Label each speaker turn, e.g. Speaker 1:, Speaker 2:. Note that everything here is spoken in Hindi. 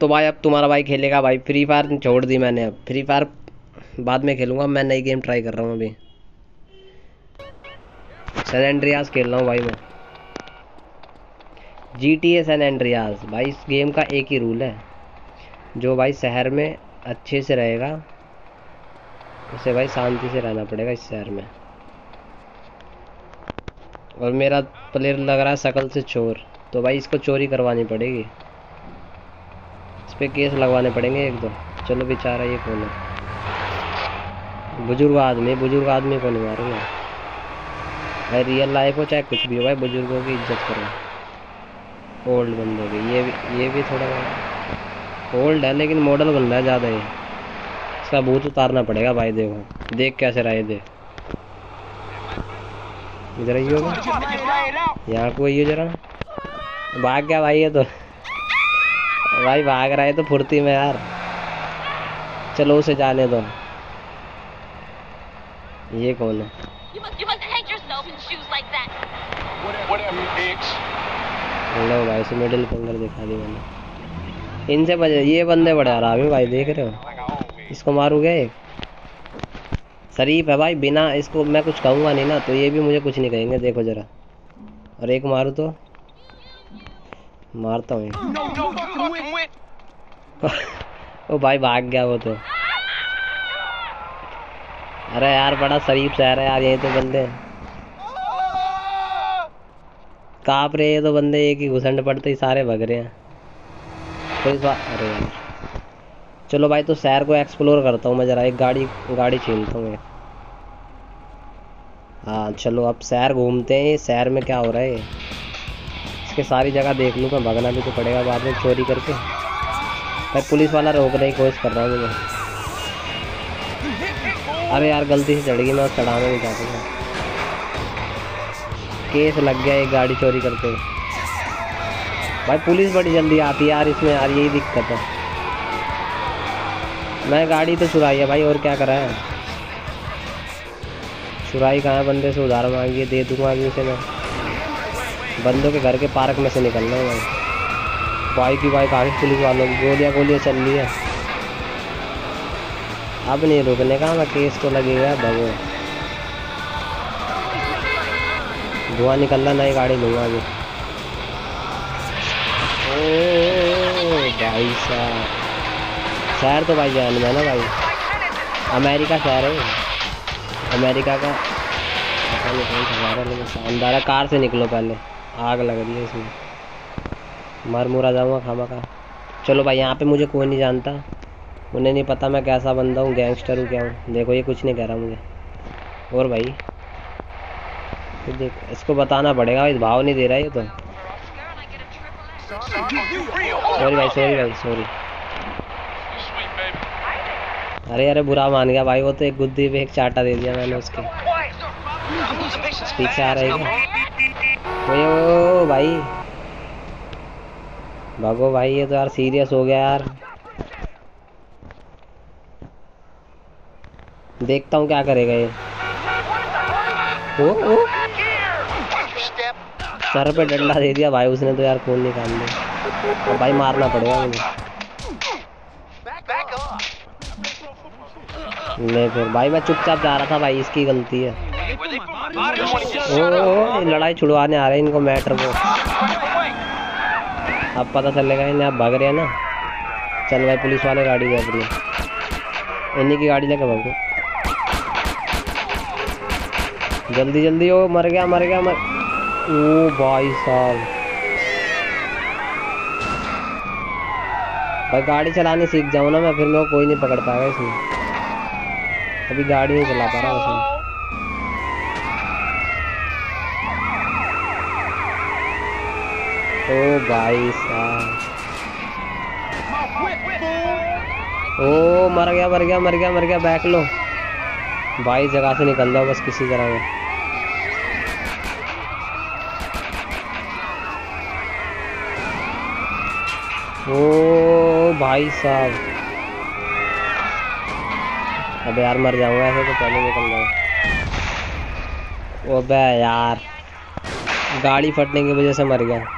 Speaker 1: तो भाई, अब तुम्हारा भाई खेलेगा भाई। फ्री फायर छोड़ दी मैंने अब। फ्री फायर बाद में खेलूँगा। मैं नई गेम ट्राई कर रहा हूँ अभी। सैन एंड्रियास खेल रहा हूँ भाई मैं। G T A San Andreas भाई, इस गेम का एक ही रूल है। जो भाई शहर में अच्छे से रहेगा, उसे भाई शांति से रहना पड़ेगा इस शहर में। और मेरा प्लेयर लग रहा है शकल से चोर। तो भाई इसको चोरी करवानी पड़ेगी। पर केस लगवाने पड़ेंगे एक दो। चलो बेचारा ये कौन है? बुज़ुर्ग आदमी बुज़ुर्ग आदमी को नहीं मारूँगा। भाई रियल लाइफ हो चाहे कुछ भी हो, भाई बुज़ुर्गों की इज़्ज़त करो। ओल्ड बंदे की, ये भी ये भी थोड़ा ओल्ड है, लेकिन मॉडल बन रहा है ज़्यादा ही। इसका भूत उतारना पड़ेगा भाई, देखो। देख कैसे है, देख। इधर ही होगा यहाँ को आइए जरा। भाग गया भाई ये तो। भाई भाग रहा है तो फुर्ती में यार। चलो उसे जाने दो। ये कौन है. लो भाई से मिडिल फिंगर दिखा दी मैंने। इनसे बजे ये बंदे बड़े आराम है भाई देख रहे हो. इसको मारूँगा एक? शरीफ है भाई बिना इसको मैं कुछ कहूँगा नहीं ना तो ये भी मुझे कुछ नहीं कहेंगे देखो जरा। और एक मारूँ तो? मारता हूँ।
Speaker 2: No, no.
Speaker 1: ओ भाई भाग गया वो तो। अरे यार बड़ा शरीफ शहर है यार यही तो बंदे काप रहे ये तो बंदे एक ही घुसंड पड़ते ही सारे भग रहे हैं। तो इस अरे यार। चलो भाई तो शहर को एक्सप्लोर करता हूँ मैं जरा एक गाड़ी गाड़ी छीनता हूँ हाँ चलो अब शहर घूमते हैं शहर में क्या हो रहा है इसके सारी जगह देख लूँ, मैं भगना भी तो पड़ेगा बाद में चोरी करके। भाई पुलिस वाला रोकने की कोशिश कर रहा हूँ मुझे अरे यार, गलती से चढ़ गई, मैं चढ़ाना नहीं चाहती था। केस लग गया, एक गाड़ी चोरी हुए भाई, पुलिस बड़ी जल्दी आती है यार, इसमें यार यही दिक्कत है। मैं गाड़ी तो चुराई है भाई, और क्या करा है? चुराई कहाँ बंदे से उधार मांगिए दे दूँगा अभी उसे मैं। बंदों के घर के पार्क में से निकलना है। भाई बाइक की बाइक आगे पुलिस वालों की गोलियाँ गोलियाँ चल रही है। अब नहीं रुकने का, मैं केस तो लगेगा भगो धुआँ निकल रहा नई गाड़ी लूँगा अभी। भाई साहब। शहर तो भाई जान में ना भाई। अमेरिका शहर है। अमेरिका का पता नहीं कौन सा कार से निकलो पहले। आग लग रही है इसमें। मर मुरा जाऊँगा खामा का चलो भाई, यहाँ पे मुझे कोई नहीं जानता। उन्हें नहीं पता मैं कैसा बंदा हूँ गैंगस्टर हूँ, क्या हूँ। देखो, ये कुछ नहीं कह रहा मुझे। और भाई तो देख, इसको बताना पड़ेगा भाई भाव नहीं दे रहा ये तो। सॉरी भाई सॉरी भाई सॉरी. अरे अरे, बुरा मान गया भाई, वो तो एक गुद्दी पे एक चाटा दे दिया मैंने उसके। पीछे आ रहा है। ओए ओ भाई। भागो भाई, ये तो यार सीरियस हो गया यार। देखता हूँ क्या करेगा ये। ओ ओ। सर पे डंडा दे दिया भाई, उसने तो यार खून निकाल लिया। अब भाई मारना पड़ेगा मुझे. ले फिर, भाई मैं चुपचाप जा रहा था भाई, इसकी गलती है। लड़ाई छुड़वाने आ रहे हैं इनको मैटर को। अब पता चलेगा इन्हें अब भाग रहे हैं ना। चल भाई, पुलिस वाले गाड़ी दे अपनी इन्हीं की गाड़ी लेके भागो। जल्दी जल्दी, ओ, मर गया मर गया, मर। ओ, भाई साहब। भाई, गाड़ी चलानी सीख जाऊँ ना मैं, फिर को कोई नहीं पकड़ पाएगा इसमें। अभी गाड़ी नहीं चला पा रहा उसमें ओ भाई साहब ओ, मर गया मर गया मर गया मर गया बैक लो। भाई, जगह से निकल जाओ बस किसी तरह में ओ, भाई साहब। अबे यार, मर जाऊँगा ऐसे तो पहले निकल जाऊँ। ओबे यार, गाड़ी फटने की वजह से मर गया।